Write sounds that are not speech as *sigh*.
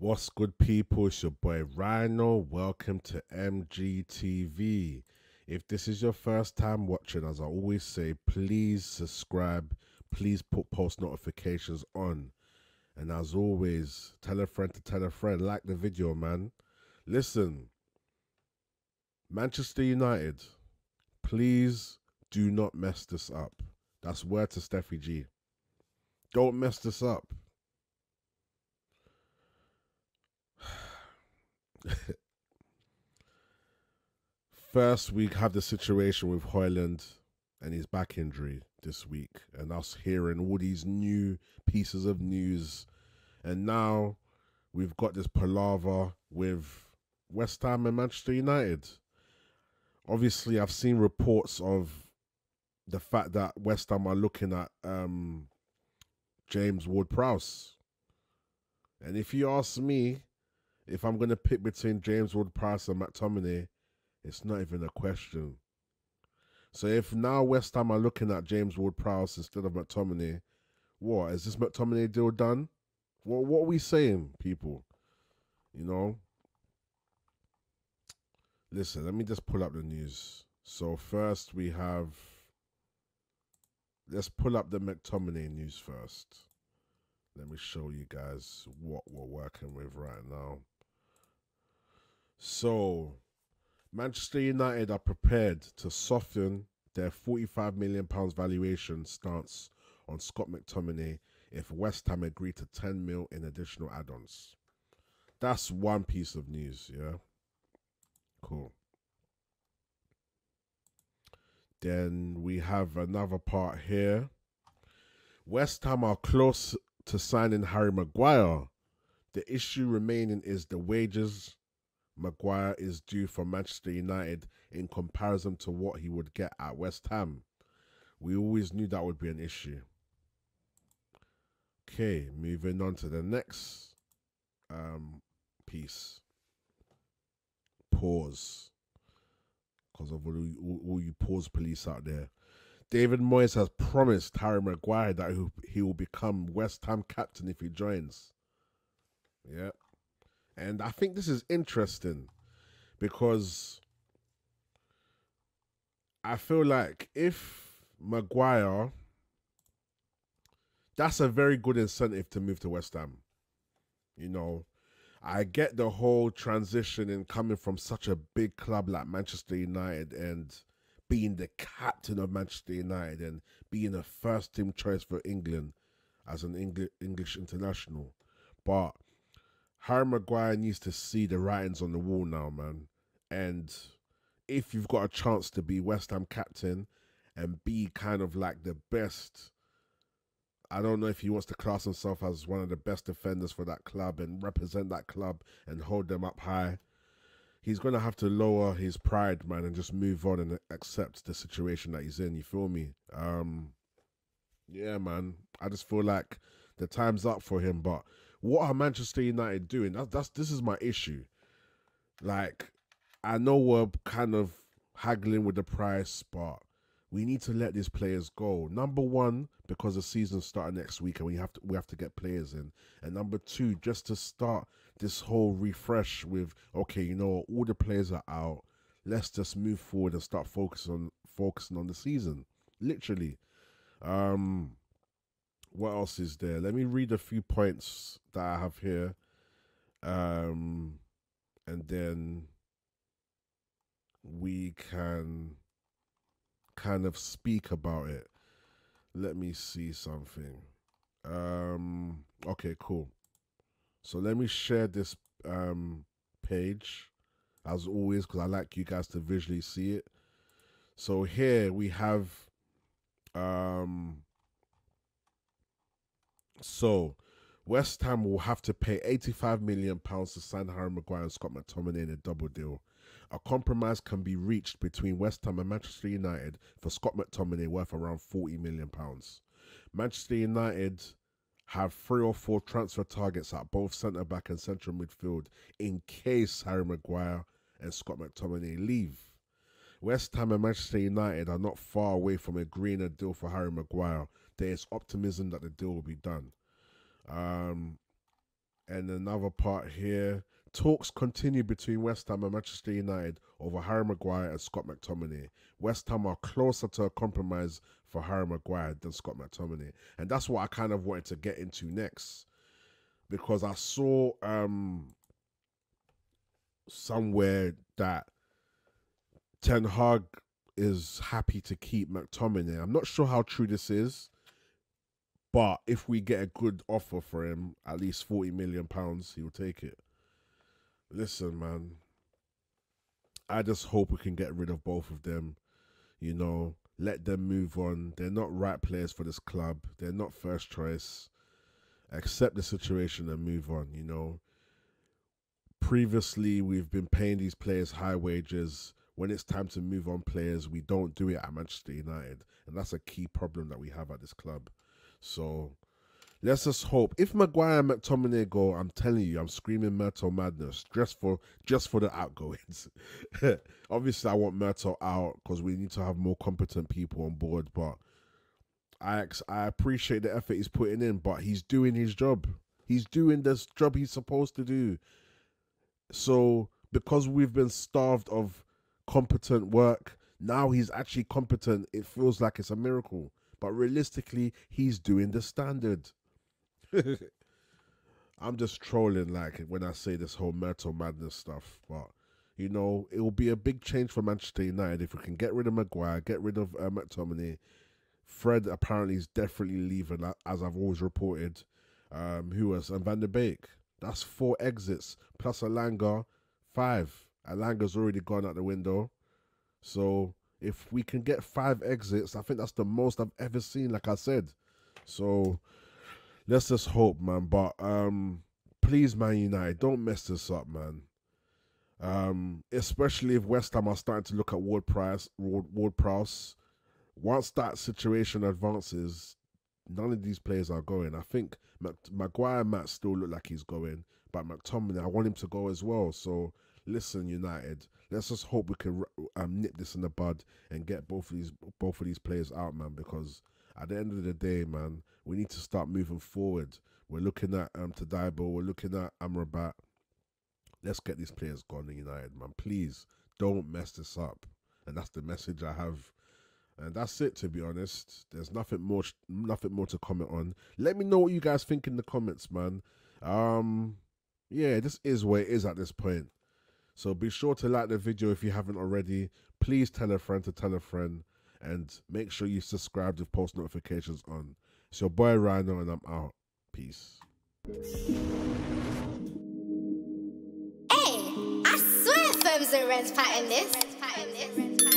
What's good, people? It's your boy Rhino. Welcome to MGTV. If this is your first time watching, as I always say, please subscribe. Please put post notifications on. And as always, tell a friend to tell a friend. Like the video, man. Listen, Manchester United, please do not mess this up. That's word to Steffi G. Don't mess this up. First, we have the situation with Højlund and his back injury this week, and us hearing all these new pieces of news. And now we've got this palaver with West Ham and Manchester United. Obviously, I've seen reports of the fact that West Ham are looking at um, James Ward Prowse. And if you ask me, if I'm going to pick between James Ward Prowse and McTominay, it's not even a question. So if now West Ham are looking at James Ward Prowse instead of McTominay, what is this McTominay deal done? What what are we saying, people? You know. Listen, let me just pull up the news. So first we have. Let's pull up the McTominay news first. Let me show you guys what we're working with right now. So Manchester United are prepared to soften their 45 million pounds valuation stance on Scott McTominay if West Ham agree to 10 mil in additional add-ons. That's one piece of news, yeah. Cool. Then we have another part here. West Ham are close to signing Harry Maguire. The issue remaining is the wages Maguire is due for Manchester United in comparison to what he would get at West Ham. We always knew that would be an issue. Okay, moving on to the next um, piece. Pause. Because of all all you pause police out there. David Moyes has promised Harry Maguire that he will become West Ham captain if he joins. Yeah. And I think this is interesting because I feel like if Maguire, that's a very good incentive to move to West Ham. You know, I get the whole transition in coming from such a big club like Manchester United and being the captain of Manchester United and being a first team choice for England as an English international. But Harry Maguire needs to see the writings on the wall now, man. And if you've got a chance to be West Ham captain and be kind of like the best, I don't know if he wants to class himself as one of the best defenders for that club and represent that club and hold them up high. He's going to have to lower his pride, man, and just move on and accept the situation that he's in. You feel me? Um, yeah, man. I just feel like the time's up for him, but what are Manchester United doing? That's that's this is my issue. Like, I know we're kind of haggling with the price, but we need to let these players go. Number one, because the season starting next week and we have to we have to get players in. And number two, just to start this whole refresh with okay, you know, all the players are out. Let's just move forward and start focusing on focusing on the season. Literally. Um what else is there? Let me read a few points that I have here. Um, and then we can kind of speak about it. Let me see something. Um, okay, cool. So let me share this um, page as always because I like you guys to visually see it. So here we have um so, West Ham will have to pay 85 million pounds to sign Harry Maguire and Scott McTominay in a double deal. A compromise can be reached between West Ham and Manchester United for Scott McTominay worth around 40 million pounds. Manchester United have three or four transfer targets at both centre back and central midfield in case Harry Maguire and Scott McTominay leave. West Ham and Manchester United are not far away from agreeing a deal for Harry Maguire, there is optimism that the deal will be done. Um, And another part here. Talks continue between West Ham and Manchester United over Harry Maguire and Scott McTominay. West Ham are closer to a compromise for Harry Maguire than Scott McTominay. And that's what I kind of wanted to get into next. Because I saw um somewhere that Ten Hag is happy to keep McTominay. I'm not sure how true this is, but if we get a good offer for him, at least 40 million pounds, he will take it. Listen, man. I just hope we can get rid of both of them. You know, let them move on. They're not right players for this club. They're not first choice. Accept the situation and move on, you know. Previously, we've been paying these players high wages when it's time to move on players, we don't do it at Manchester United. And that's a key problem that we have at this club. So let's just hope. If Maguire and McTominay go, I'm telling you, I'm screaming Murtough madness just for just for the outgoings. *laughs* Obviously, I want Murtough out because we need to have more competent people on board. But I I appreciate the effort he's putting in, but he's doing his job. He's doing this job he's supposed to do. So because we've been starved of competent work. Now he's actually competent. It feels like it's a miracle. But realistically, he's doing the standard. *laughs* I'm just trolling like when I say this whole Murtough madness stuff. But you know, it will be a big change for Manchester United if we can get rid of Maguire, get rid of uh, McTominay. Fred apparently is definitely leaving, as I've always reported. Um, who else? And Van der Beek. That's four exits plus Elanga, five. Elanga's already gone out the window. So if we can get five exits, I think that's the most I've ever seen, like I said. So let's just hope, man. But um please, Man United, don't mess this up, man. Um, especially if West Ham are starting to look at Ward Price, Ward, Ward Prowse. Once that situation advances, none of these players are going. I think Maguire might still look like he's going, but McTominay, I want him to go as well. So listen, United, let's just hope we can um, nip this in the bud and get both of these both of these players out, man. Because at the end of the day, man, we need to start moving forward. We're looking at um Todibo, we're looking at Amrabat. Let's get these players gone in United, man. Please don't mess this up. And that's the message I have. And that's it, to be honest. There's nothing more, nothing more to comment on. Let me know what you guys think in the comments, man. Um, yeah, this is where it is at this point. So be sure to like the video if you haven't already. Please tell a friend to tell a friend. And make sure you subscribe with post notifications on. It's your boy Rhino and I'm out. Peace. Hey, I swear firms and rents pattern this.